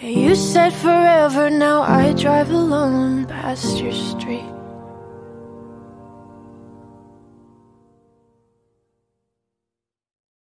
You said forever, now I drive alone past your street.